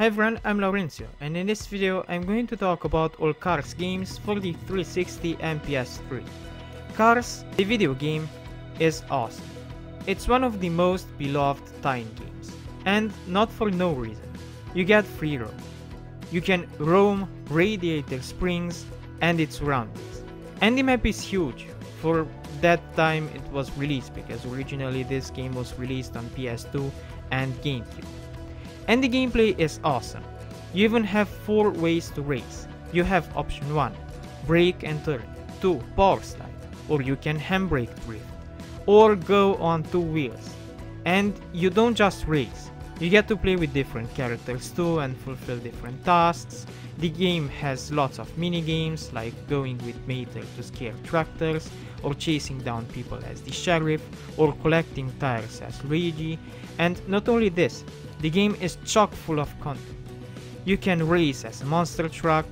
Hi everyone, I'm Laurentiu and in this video I'm going to talk about all Cars games for the 360 and PS3. Cars, the video game, is awesome. It's one of the most beloved tie-in games. And not for no reason. You get free roam. You can roam Radiator Springs and its surroundings. And the map is huge. For that time it was released because originally this game was released on PS2 and GameCube. And the gameplay is awesome. You even have 4 ways to race. You have option 1, brake and turn, 2, power slide, or you can handbrake drift, or go on two wheels. And you don't just race, you get to play with different characters too and fulfill different tasks. The game has lots of mini games like going with Mater to scare tractors, or chasing down people as the sheriff, or collecting tires as Luigi. And not only this, the game is chock full of content. You can race as a monster truck,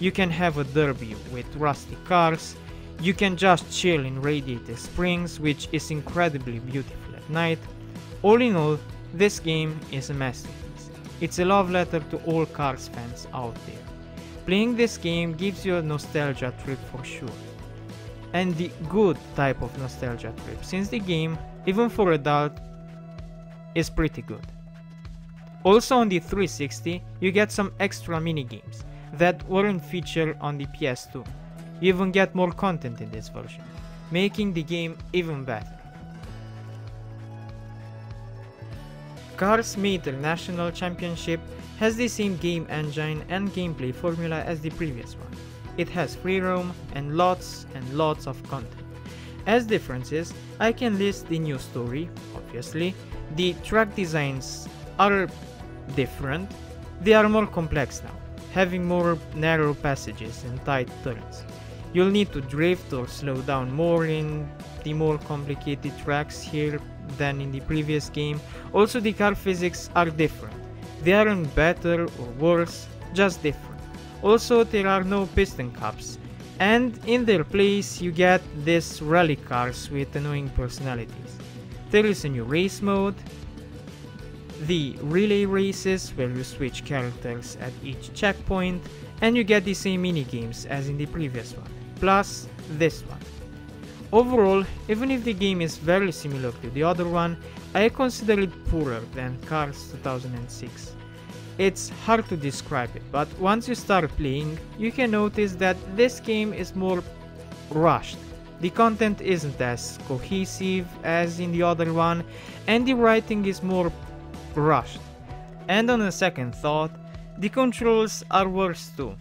you can have a derby with rusty cars, you can just chill in Radiator Springs, which is incredibly beautiful at night. All in all, this game is a masterpiece. It's a love letter to all Cars fans out there. Playing this game gives you a nostalgia trip for sure. And the good type of nostalgia trip, since the game, even for adult, is pretty good. Also on the 360, you get some extra minigames that weren't featured on the PS2. You even get more content in this version, making the game even better. Cars Mater National Championship has the same game engine and gameplay formula as the previous one. It has free roam and lots and lots of content. As differences, I can list the new story, obviously, the track designs are different, they are more complex now, having more narrow passages and tight turns. You'll need to drift or slow down more in the more complicated tracks here than in the previous game. Also the car physics are different. They aren't better or worse, just different. Also there are no piston cups. And in their place you get these rally cars with annoying personalities. There is a new race mode, the relay races where you switch characters at each checkpoint, and you get the same minigames as in the previous one, plus this one. Overall, even if the game is very similar to the other one, I consider it poorer than Cars 2006. It's hard to describe it, but once you start playing, you can notice that this game is more rushed. The content isn't as cohesive as in the other one, and the writing is more rushed. And on a second thought, the controls are worse too.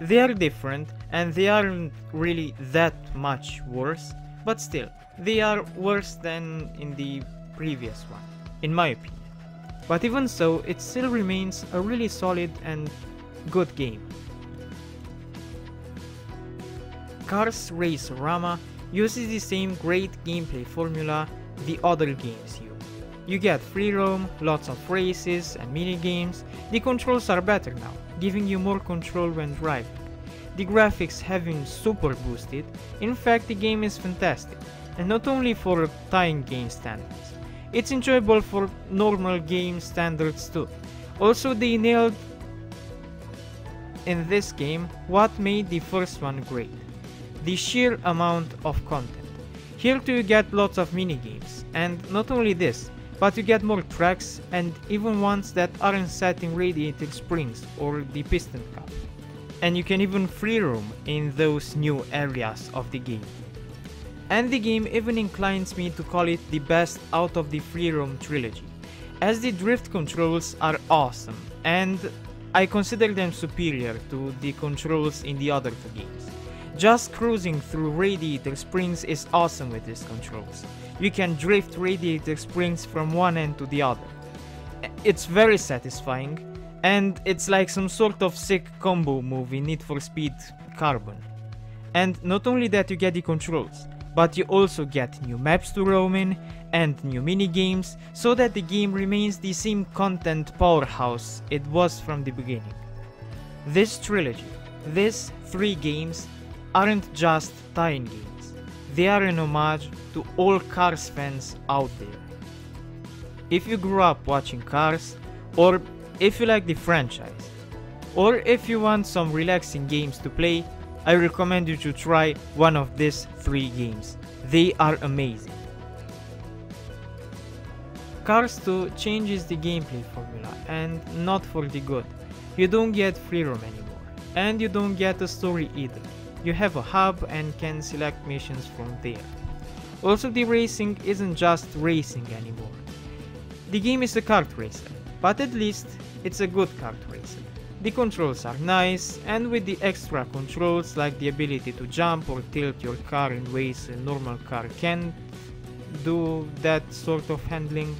They are different and they aren't really that much worse, but still, they are worse than in the previous one, in my opinion. But even so, it still remains a really solid and good game. Cars Race-O-Rama uses the same great gameplay formula the other games use. You get free roam, lots of races and minigames, the controls are better now, giving you more control when driving. The graphics have been super boosted, in fact the game is fantastic, and not only for tie-in game standards. It's enjoyable for normal game standards too. Also they nailed in this game what made the first one great. The sheer amount of content. Here too you get lots of minigames, and not only this, but you get more tracks and even ones that aren't set in Radiator Springs or the Piston Cup. And you can even free roam in those new areas of the game. And the game even inclines me to call it the best out of the free roam trilogy, as the drift controls are awesome and I consider them superior to the controls in the other two games. Just cruising through Radiator Springs is awesome with these controls. You can drift Radiator Springs from one end to the other. It's very satisfying, and it's like some sort of sick combo movie Need for Speed Carbon. And not only that you get the controls, but you also get new maps to roam in and new minigames so that the game remains the same content powerhouse it was from the beginning. This trilogy, these three games aren't just tie-in games. They are an homage to all Cars fans out there. If you grew up watching Cars, or if you like the franchise. Or if you want some relaxing games to play, I recommend you to try one of these three games. They are amazing. Cars 2 changes the gameplay formula and not for the good. You don't get free roam anymore. And you don't get a story either. You have a hub and can select missions from there. Also the racing isn't just racing anymore. The game is a kart racer, but at least it's a good kart racer. The controls are nice, and with the extra controls like the ability to jump or tilt your car in ways a normal car can't do that sort of handling,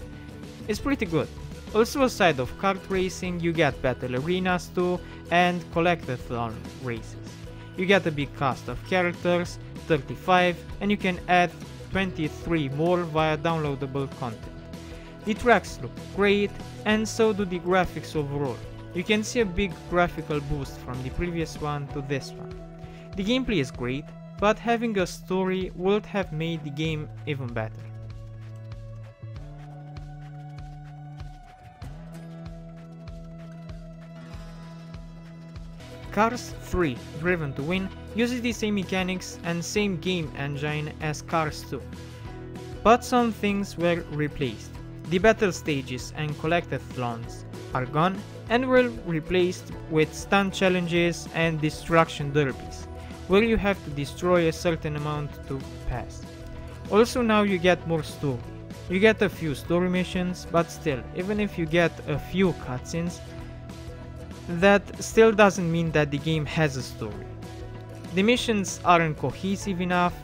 it's pretty good. Also aside of kart racing, you get battle arenas too, and collectathon races. You get a big cast of characters, 35, and you can add 23 more via downloadable content. The tracks look great, and so do the graphics overall. You can see a big graphical boost from the previous one to this one. The gameplay is great, but having a story would have made the game even better. Cars 3 Driven to Win uses the same mechanics and same game engine as Cars 2, but some things were replaced. The battle stages and collectathons are gone and were replaced with stunt challenges and destruction derbies, where you have to destroy a certain amount to pass. Also now you get more story. You get a few story missions, but still, even if you get a few cutscenes, that still doesn't mean that the game has a story. The missions aren't cohesive enough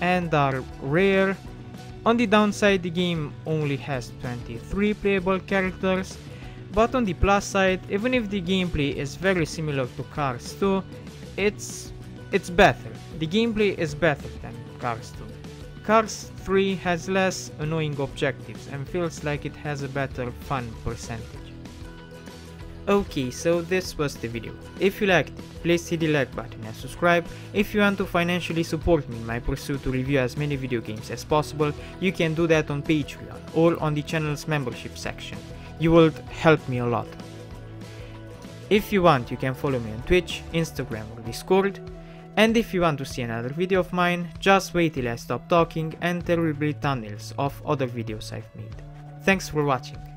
and are rare. On the downside, the game only has 23 playable characters, but on the plus side, even if the gameplay is very similar to Cars 2, it's it's better. The gameplay is better than Cars 2. Cars 3 has less annoying objectives and feels like it has a better fun percentage. Okay, so this was the video. If you liked it, please hit the like button and subscribe. If you want to financially support me in my pursuit to review as many video games as possible, you can do that on Patreon or on the channel's membership section. You would help me a lot. If you want, you can follow me on Twitch, Instagram or Discord. And if you want to see another video of mine, just wait till I stop talking and there will be thumbnails of other videos I've made. Thanks for watching.